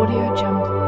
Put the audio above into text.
Audio Jungle.